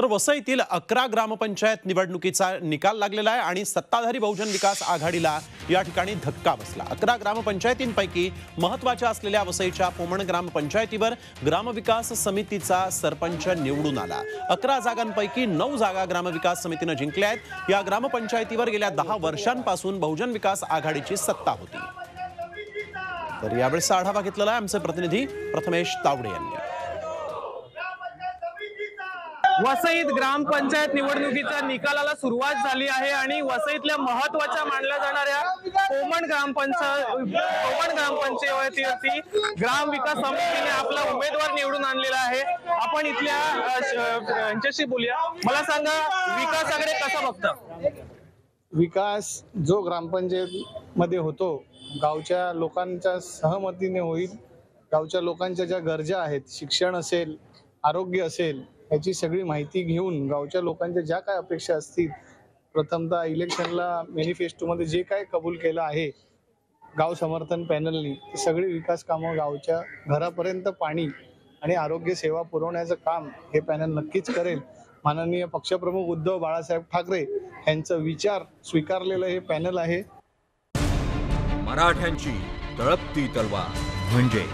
तर वसईतील अकरा ग्रामपंचायत निवडणुकीचा निकाल लागलेला आहे आणि सत्ताधारी बहुजन विकास आघाडीला या ठिकाणी धक्का बसला. अकरा ग्रामपंचायतींपैकी महत्त्वाच्या असलेल्या वसईच्या पोमण ग्रामपंचायतीवर ग्रामविकास समितीचा सरपंच निवडून आला. अकरा जागांपैकी नऊ जागा ग्रामविकास समितीनं जिंकल्या आहेत. या ग्रामपंचायतीवर गेल्या दहा वर्षांपासून बहुजन विकास आघाडीची सत्ता होती. तर यावेळेस आढावा घेतलेला आहे आमचे प्रतिनिधी प्रथमेश तावडे यांनी. वसईत ग्रामपंचायत निवडणुकीच्या निकालाला सुरुवात झाली आहे आणि वसईतल्या महत्त्वाच्या मानल्या जाणाऱ्या कोमण ग्रामपंचायत कोमण ग्रामपंचायतीवरती ग्राम विकास समितीने आपला उमेदवार निवडून आणलेला आहे. आपण इथल्या यांच्याशी बोलूया. मला सांगा विकासाकडे कसं बघता? विकास जो ग्रामपंचायत मध्ये होतो गावच्या लोकांच्या सहमतीने होईल. गावच्या लोकांच्या ज्या गरजा आहेत शिक्षण असेल आरोग्य असेल याची सगळी माहिती घेऊन गावच्या लोकांच्या ज्या काय अपेक्षा असतील प्रथमतः इलेक्शनला मॅनिफेस्टोमध्ये जे काय कबूल केलं आहे गाव समर्थन पॅनलनी ती सगळी विकास कामं गावच्या घरापर्यंत पाणी आणि आरोग्य सेवा पुरवण्याचं काम हे पॅनल नक्कीच करेल. माननीय पक्षप्रमुख उद्धव बाळासाहेब ठाकरे यांचं विचार स्वीकारलेलं हे पॅनल आहे. मराठ्यांची तळपती तलवार म्हणजे